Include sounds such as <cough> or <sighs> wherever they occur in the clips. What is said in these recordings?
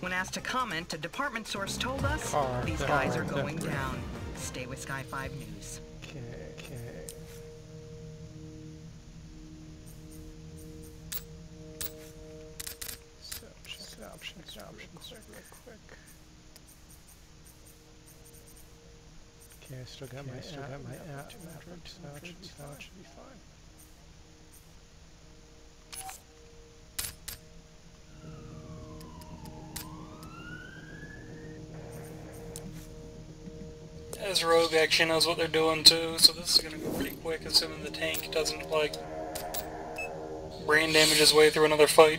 When asked to comment, a department source told us Oh, these okay. guys are going okay. down. Stay with Sky 5 News. Okay, okay. So, options, options, options, real quick. Okay, I still got my, still got my app, Android, so that should be fine. That should be fine. As Rogue actually knows what they're doing too, so this is gonna go pretty quick, assuming the tank doesn't like brain damage his way through another fight.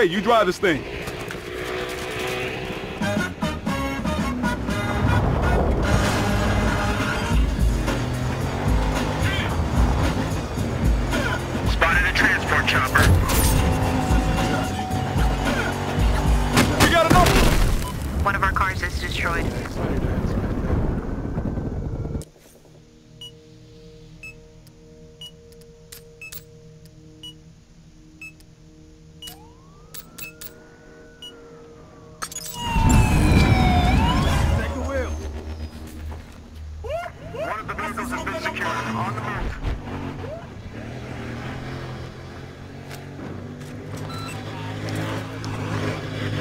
Okay, you drive this thing.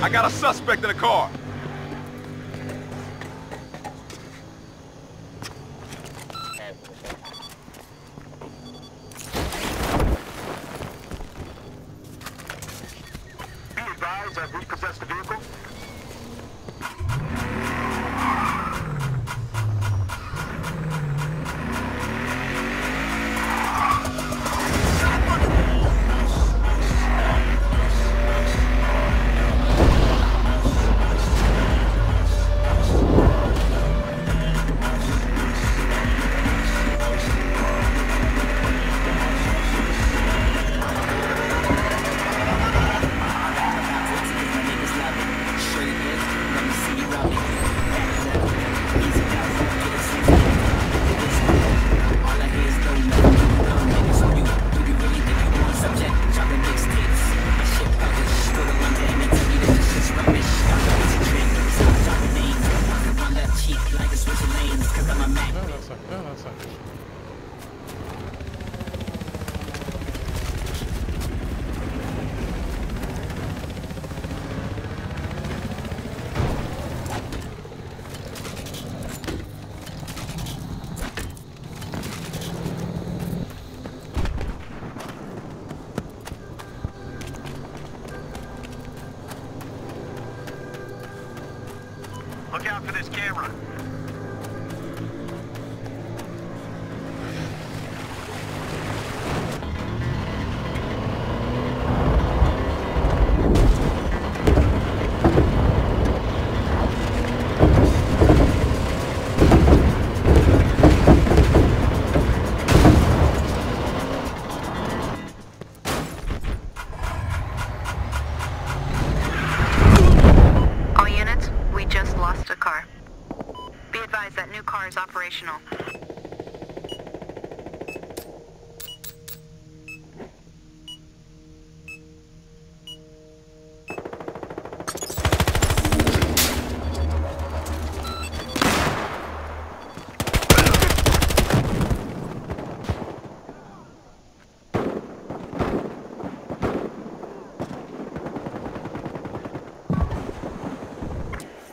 I got a suspect in the car. Operational.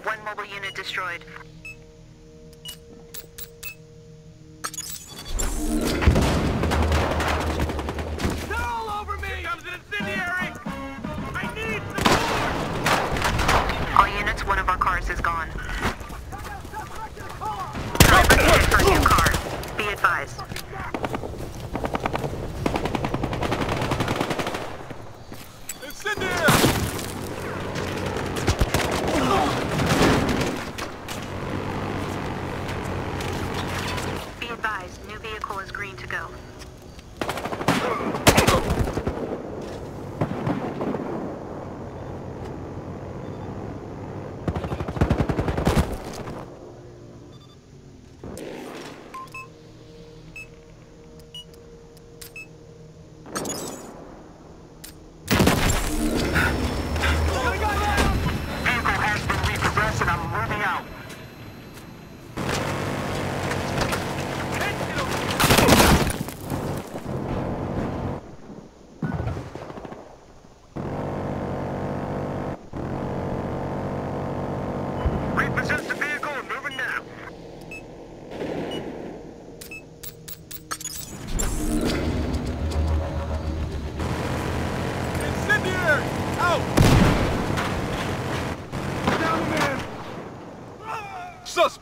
One mobile unit destroyed.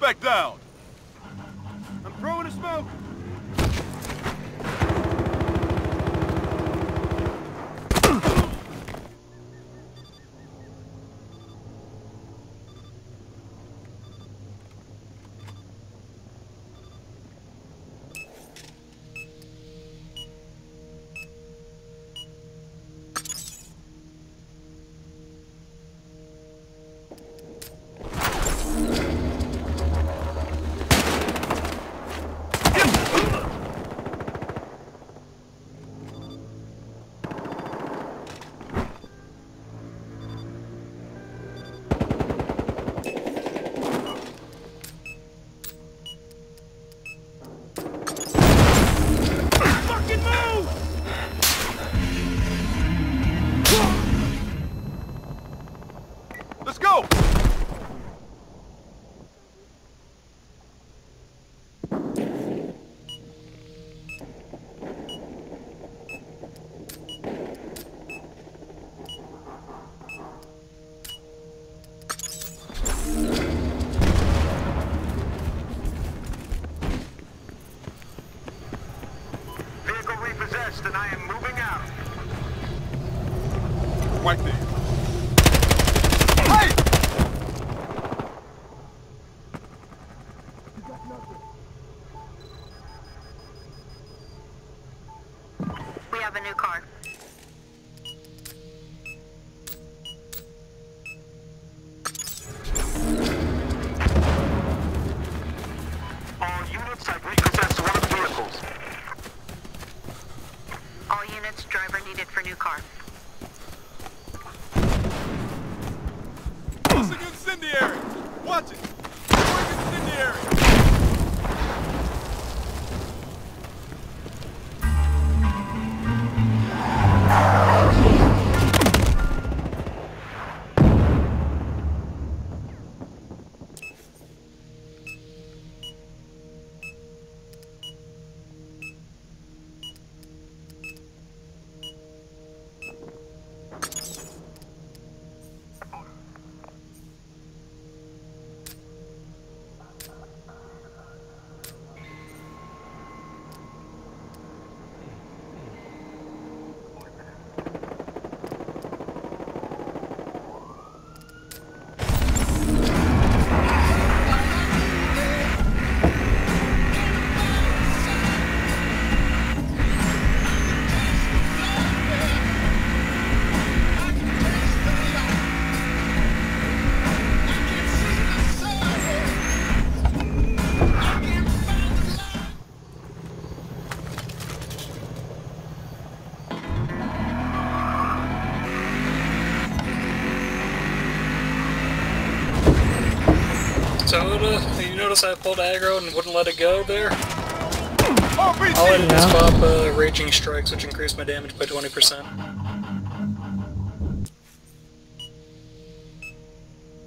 Suspect down! New car. Notice I pulled aggro and wouldn't let it go there? RPG! All I did was Yeah. pop uh, Raging Strikes, which increased my damage by 20%.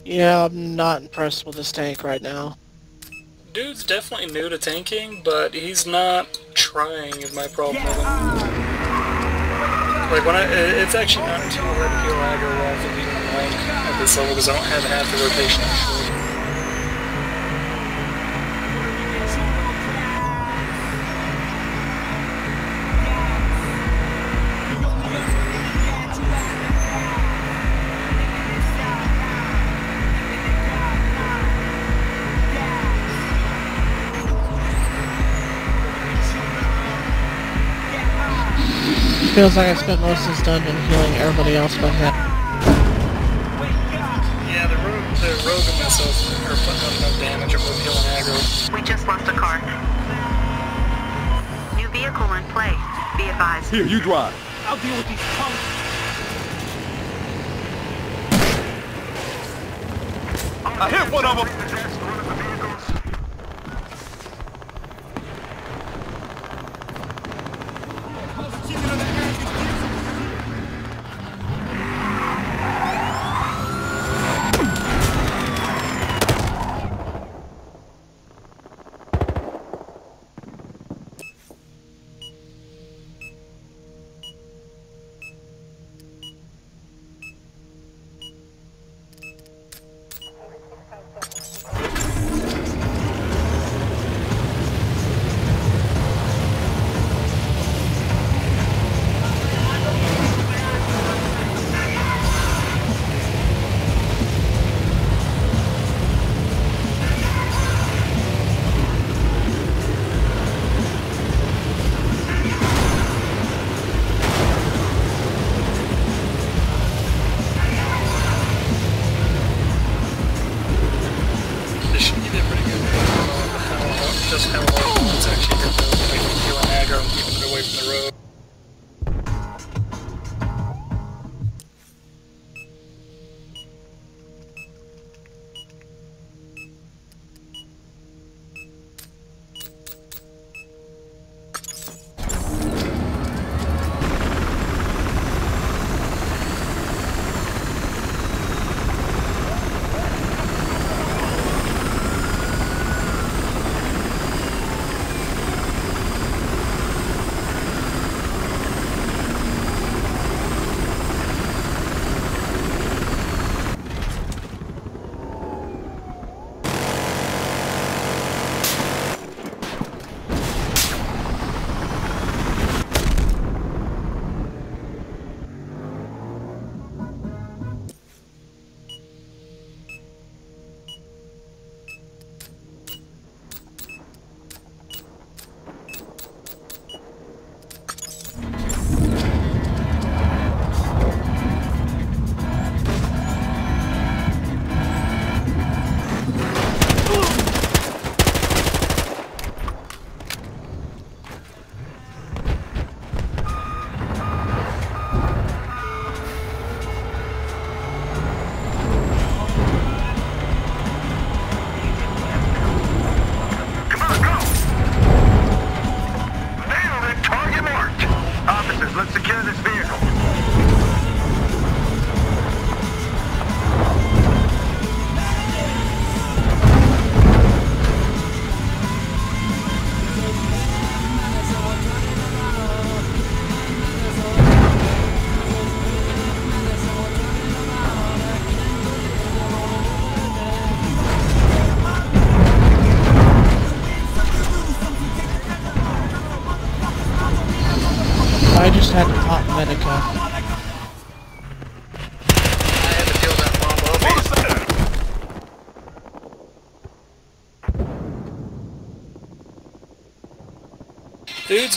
Yeah, I'm not impressed with this tank right now. Dude's definitely new to tanking, but he's not trying is my problem with him. Like, when I, i- it's actually not too hard to heal aggro off of even a monk at this level because I don't have half the rotation actually. Feels like I spent most of this dungeon healing everybody else but him. Yeah, the rogue, the rogue and myself are putting up enough damage of both healing aggro. We just lost a car. New vehicle in play. Be advised. Here, you drive. I'll deal with these punks. I hit one of them.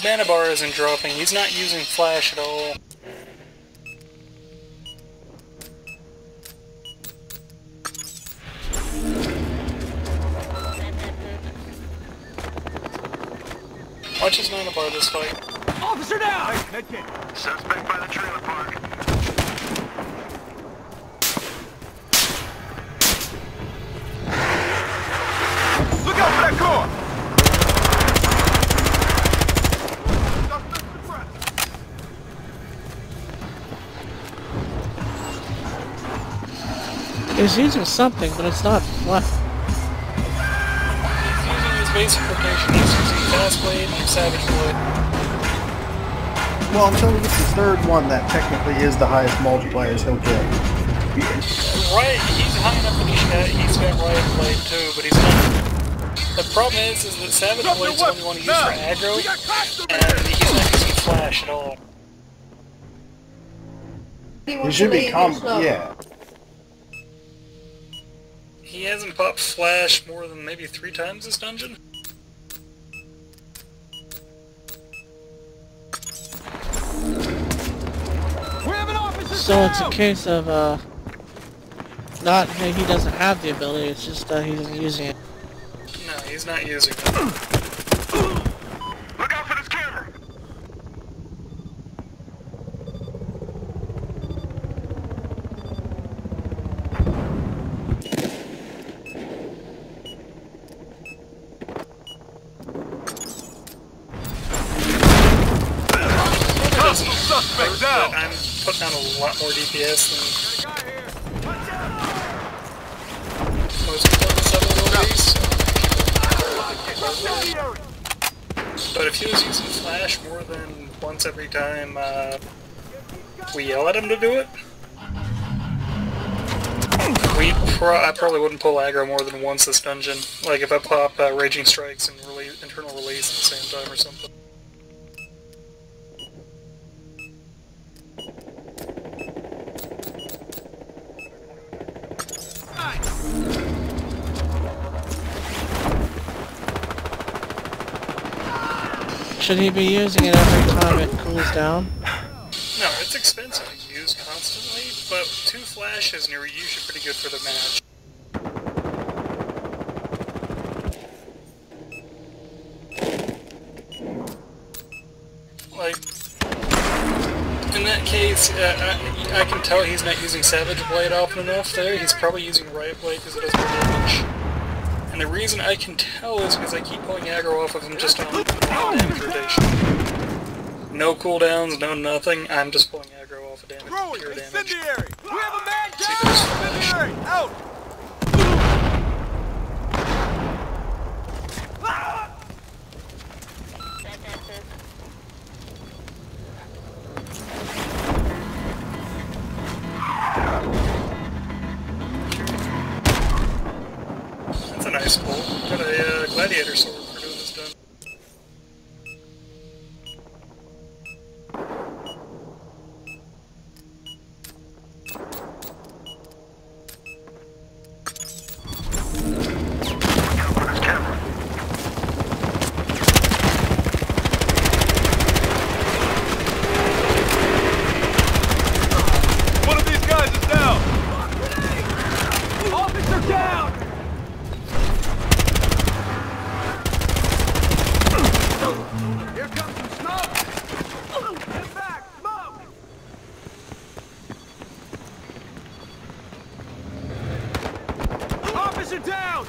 Dude's mana bar isn't dropping. He's not using flash at all. Watch his mana bar this fight. Officer down! Suspect by the trailer park. It's using something, but it's not flash. He's using his basic rotation. He's using Fast Blade and Savage Blade. Well, until he gets his third one, that technically is the highest multipliers he'll get. Right, he's high enough that he's got, he's got Riot Blade too, but he's not. The problem is, is that Savage Drop your Blade's the only weapon, one to use now. for aggro, We got cops over and he's not using Flash at all. He should be com- yeah. pop Flash more than maybe three times this dungeon? So it's a case of, uh, not he doesn't have the ability, it's just that uh, he's using it. No, he's not using it. These. But if he was using Flash more than once every time uh, we yell at him to do it, we pro I probably wouldn't pull aggro more than once this dungeon. Like if I pop uh, Raging Strikes and release, Internal Release at the same time or something. Should he be using it every time it cools down? No, it's expensive to use constantly, but two flashes and you're usually pretty good for the match. Like, in that case, uh, I, I can tell he's not using Savage Blade often enough there. He's probably using Riot Blade because it does more damage. And the reason I can tell is because I keep pulling aggro off of him just on damage rotation. No cooldowns, no nothing, I'm just pulling aggro off of damage, Throwing pure damage. incendiary! We have a man down! Incendiary! Out! Here comes some smoke! Get back! Smoke! Officer down!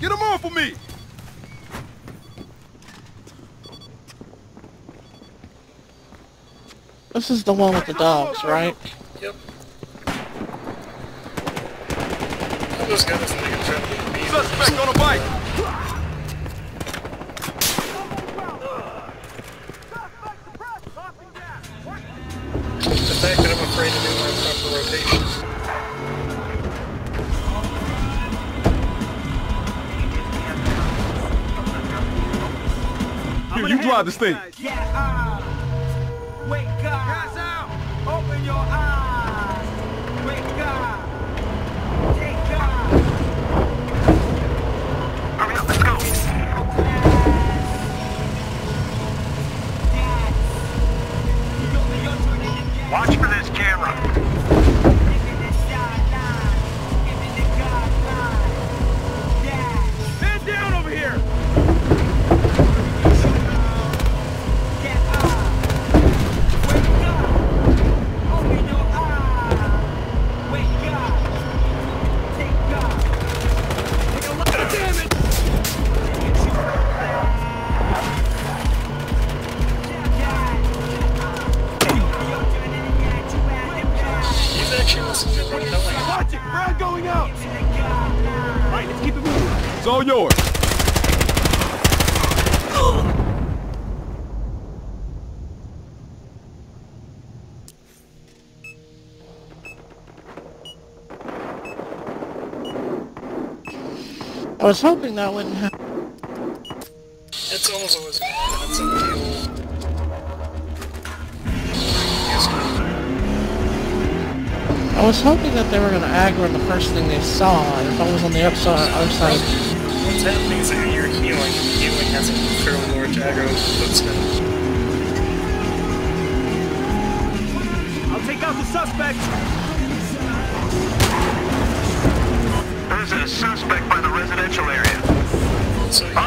Get him off of me! This is the one with the dogs, right? This thing. I was hoping that wouldn't happen. It's almost always going a deal. I was hoping that they were going to aggro the first thing they saw, if I was on the upside, other side. What's happening is that you're healing, and healing has a fairly large aggro footstep. I'll take out the suspect! residential area.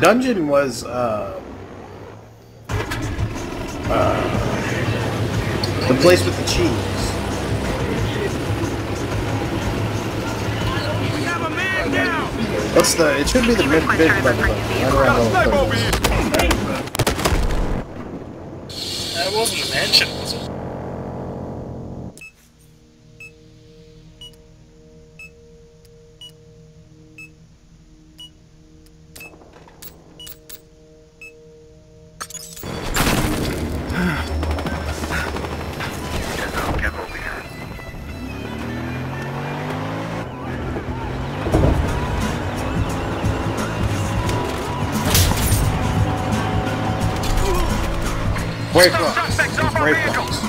dungeon was uh, uh, the place with the cheese. What's the? It should be the mid mid button. That wasn't mentioned. Waypoint. Suspects off our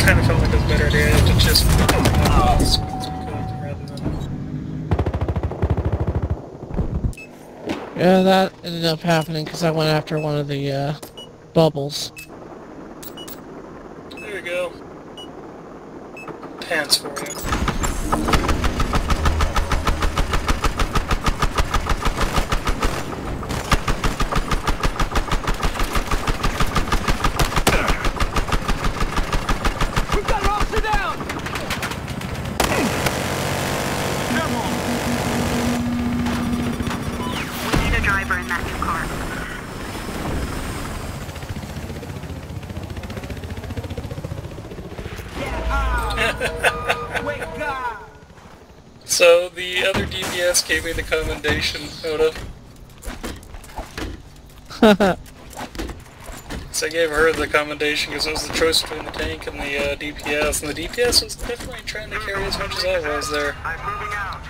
kind of felt like it was a better idea to just uh, as quick as we rather than. Yeah, that ended up happening because I went after one of the uh, bubbles. There you go. Pants for you. We've got an officer down! We need a driver in that new car. Wake up! So the other DPS gave me the commendation, Oda. <laughs> So I gave her the commendation because it was the choice between the tank and the uh, DPS, and the DPS was definitely trying to carry as much as I was there. I'm moving out.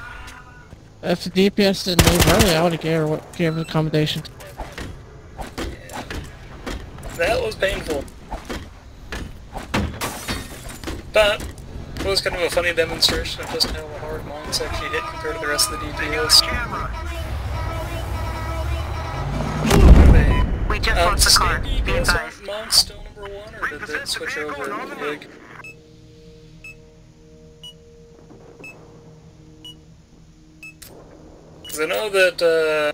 if the DPS didn't move early, I would have gave her, gave her the accommodation. That was painful. But it was kind of a funny demonstration of just how hard monks actually hit compared to the rest of the DPS. Camera. We just um, lost the car. Be advised. aren't monks still number one, or did they switch over to Gig? Because I know that, uh...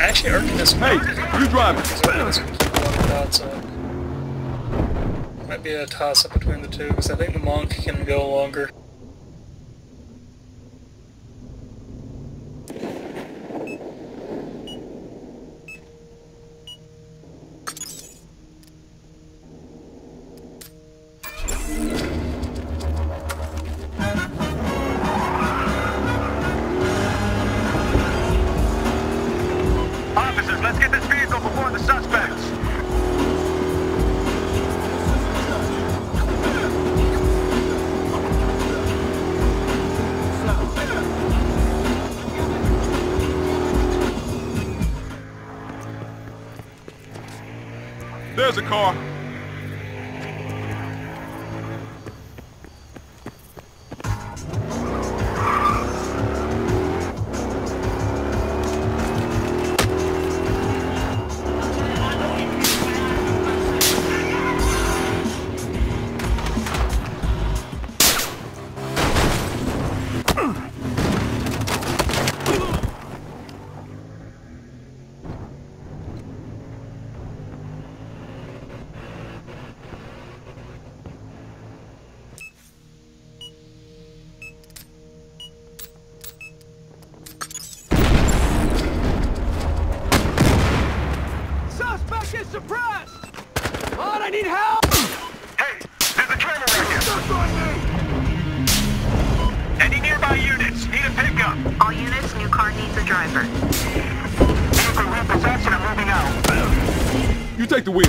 Actually, Arcanist... Hey, you driving? Because Arcanist would keep a lot of dots up. Might be a toss-up between the two, because I think the Monk can go longer. Wheel.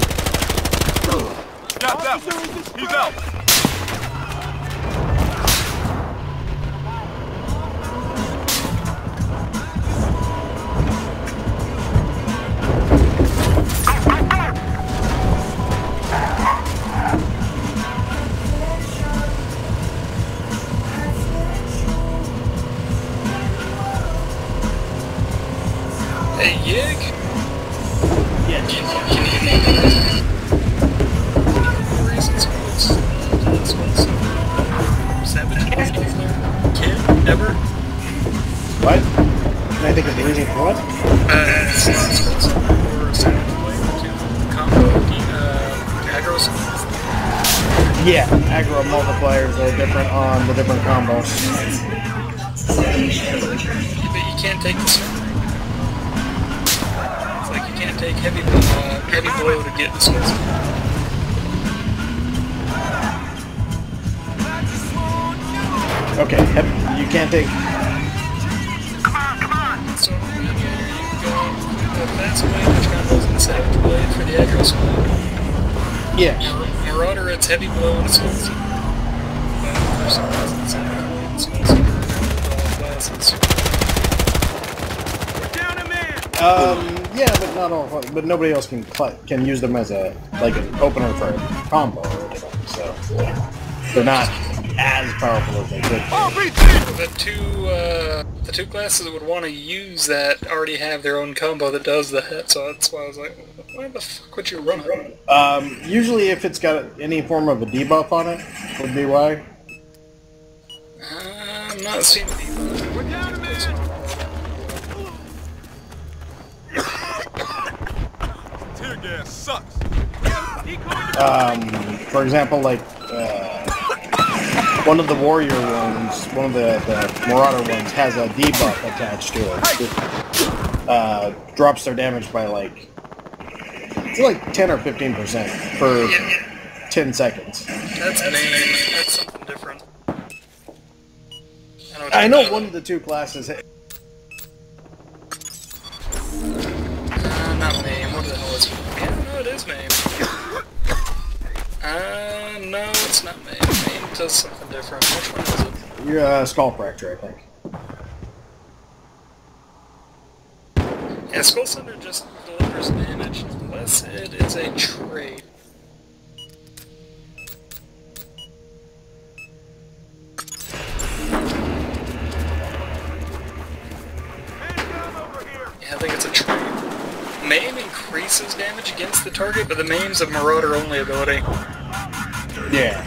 Got that one. He's out. Hey, Yig? Yeah. Reasons think of the reason for what? Slots or Savage Blade to combo uh, aggro. Yeah, aggro multipliers are different on the different combos. But you can't take the sword. It's like you can't take heavy uh, heavy blow to get the skills. Okay, you can't take. The fast blade, which combos in Savage Blade for the aggro. Yeah. Marauder, it's heavy blow and soul seeker. But for some reason, it's Savage Blade, soul seeker, classes. Down a man. Um. Yeah, but not all. But nobody else can can use them as a like an opener for a combo or anything. So they're not as powerful as they could. be. The two, uh, the two classes that would want to use that already have their own combo that does the hit, so that's why I was like, why the fuck would you run it? Um. Usually, if it's got any form of a debuff on it, would be why. Uh, I'm not seeing the We're down a man. Tear gas sucks. Um. For example, like uh, one of the warrior ones, one of the, the marauder ones, has a debuff attached to it. It uh, drops their damage by like it's like ten or fifteen percent per ten seconds. That's a name. That's something different. I know, I know one of the two classes. Uh, no, it's not Maim. Maim does something different. Which one is it? Your uh, skull fracture, I think. Yeah, Skull Sunder just delivers damage unless it is a trait. Yeah, I think it's a trait. Maim increases damage against the target, but the Maim's a Marauder only ability. Yeah.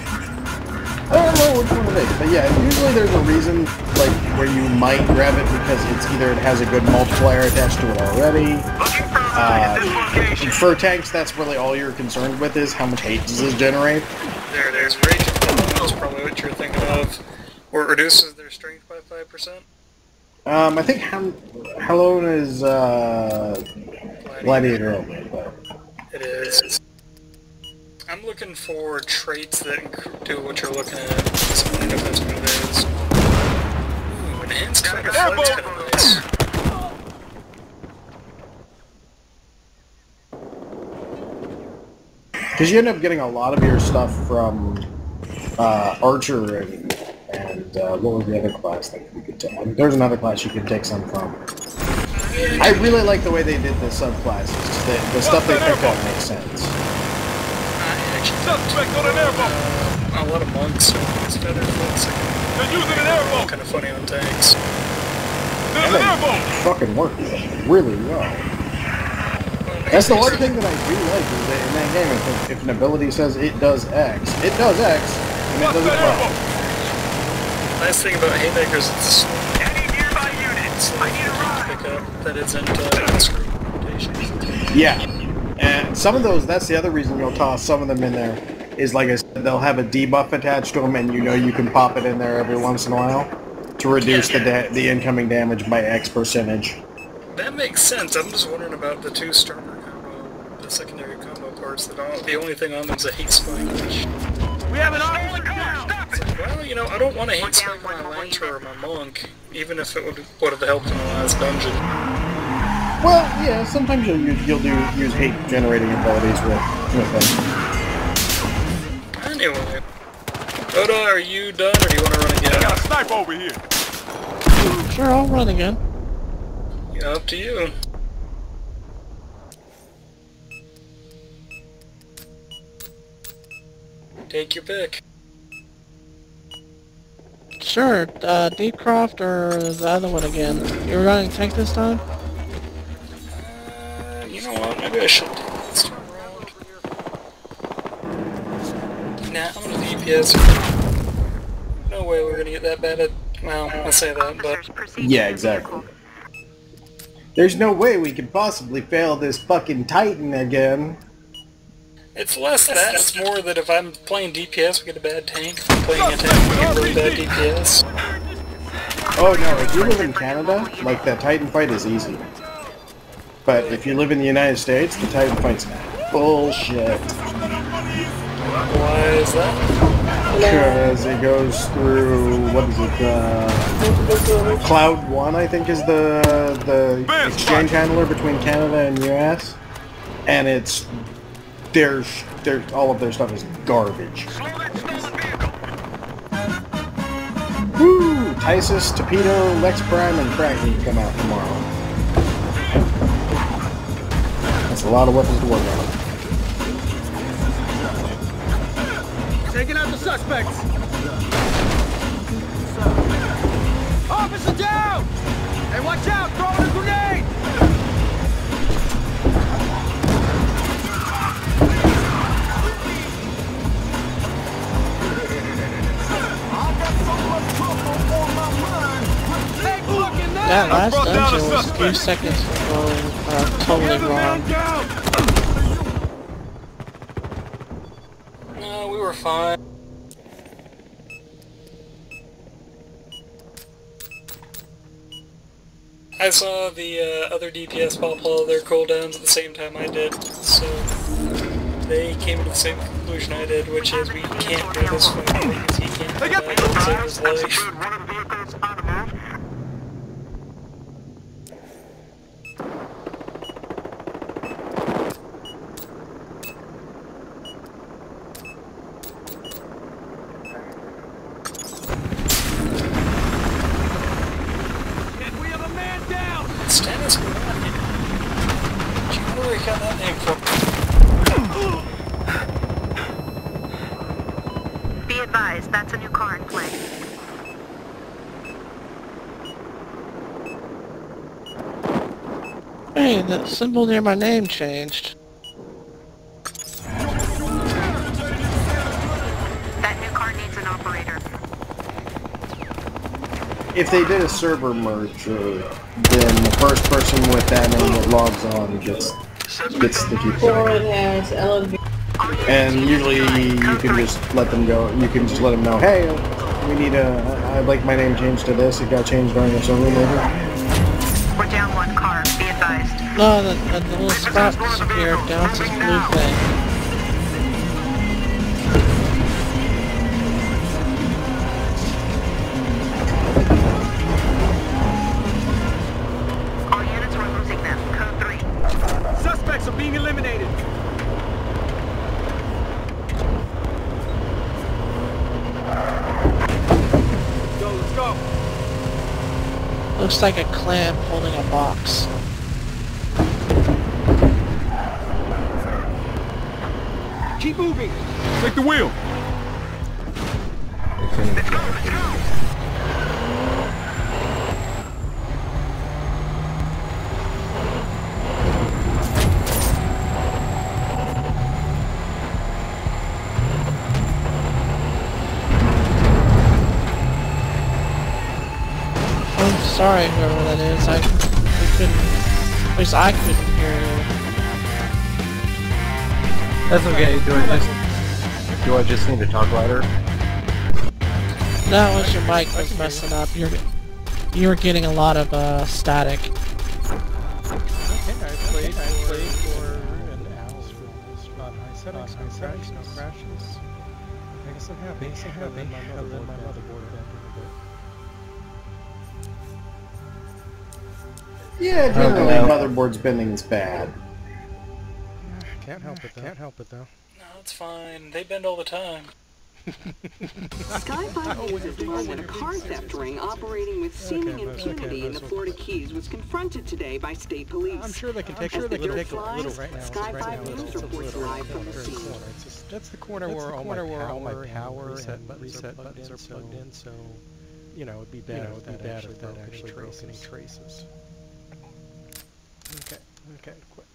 I don't know which one it is, but yeah, usually there's a reason like where you might grab it because it's either it has a good multiplier attached to it already. For Uh, for tanks, that's really all you're concerned with is how much hate does this generate. There it is. Rage of that's probably what you're thinking of. Where it reduces their strength by 5%. Um, I think Hel- Halone is uh, gladiator only, but It is. I'm looking for traits that do what you're looking at. So I know that's what it is. Ooh, enhanced fighter flight's kind of nice. because you end up getting a lot of your stuff from uh, Archer and and uh, what was the other class that you could take? There's another class you could take some from. I really like the way they did the subclasses. The, the stuff they picked up makes sense. I actually Suspect on an airboat. uh, a lot of monks use feather flights. They're using an airboat. Kind of funny on tanks. There's an airboat. Fucking work really well. That's the one thing that I do like is that in that game, if, if an ability says it does X, it does X, and it What's does it that well. airboat? Nice thing about Haymakers is it's Any nearby units? I need a ride. pick up that it's into uh, on-screen rotations. Yeah. And some of those, that's the other reason you'll toss some of them in there, is like I said, they'll have a debuff attached to them, and you know you can pop it in there every once in a while to reduce the da- the incoming damage by X percentage. That makes sense. I'm just wondering about the two starter combo, the secondary combo parts. That all, the only thing on them is a heat spike. Which, We have an officer down. Stop it. well, you know, I don't want to hate spike my Lancer or my Monk, even if it would would have helped in the last dungeon. Well, yeah, sometimes you'll use, you'll do use hate generating abilities with with them. Anyway, Oda, are you done, or do you want to run again? I got a sniper over here. Sure, I'll run again. Yeah, up to you. Take your pick. Sure, uh, Deepcroft or the other one again? You're running tank this time? Uh, you know what? Maybe I should take this time around. Nah, I'm gonna DPS. No way we're gonna get that bad at. Well, I say that, but Officers, proceed Yeah, exactly. There's no way we could possibly fail this fucking Titan again. It's less that. It's more that if I'm playing DPS, we get a bad tank. If I'm playing a tank, we get really bad DPS. Oh no, if you live in Canada, like that Titan fight is easy. But if you live in the United States, the Titan fight's bullshit. Why is that? Because it goes through, what is it, uh, Cloud One, I think is the, the exchange handler between Canada and US. And it's, there's, there's, all of their stuff is garbage. Woo! Tysis, Torpedo, Lex Prime, and Kraken come out tomorrow. That's a lot of weapons to work on. Taking out the suspects! Officer down! Hey, watch out! Throwing a grenade! Last brought a dungeon was a few suspect. seconds going uh, totally wrong. No, we were fine. I saw the uh, other DPS pop all their cooldowns at the same time I did, so they came to the same conclusion I did, which is we can't do this fight because he can't They come got back and save his life. secured one of the vehicles on the move. We have a man down! Stannis Granati. Do you know where he got that name from? Be advised, that's a new car in play. Hey, the symbol near my name changed. That new car needs an operator. If they did a server merge, then the first person with that name that logs on gets gets the key. Has elevator. And usually you can just let them go. You can just let them know, hey, we need a. I'd like my name changed to this. It got changed during the server merge. No, the, the, the little spot disappeared down to this blue thing. All units, we're losing them. Code 3. Suspects are being eliminated! Let's go! Looks like a clamp holding a box. Keep moving! Take the wheel. I'm sorry, whoever that is. I we couldn't. At least I couldn't hear you. That's okay. Do I just do I just need to talk louder? No, it was your mic was messing up. You're you were getting a lot of uh, static. Okay, I played, I played for an Al's rules on settings, no crashes, no crashes. I guess I'm happy, I guess I'm happy, other than my motherboard a bit. Yeah, generally Okay. motherboard's bending is bad. <sighs> Can't help it though. Can't help it though. No, it's fine. They bend all the time. Sky 5 News is learned that a car theft ring operating with seeming Okay, impunity okay, in the Florida Keys was confronted today by state police. I'm sure they can take As sure they the can dirt take a little flies, right now. Sky right 5 now, News reports live from the scene. corner. It's just, that's the corner where all my where all my power, power and reset and buttons, reset are plugged buttons in, are so, plugged in, so you know it'd be bad. you know, if it'd be that bad actually if that broke actually any broke traces. any traces. Okay, okay, quit. Time to quit.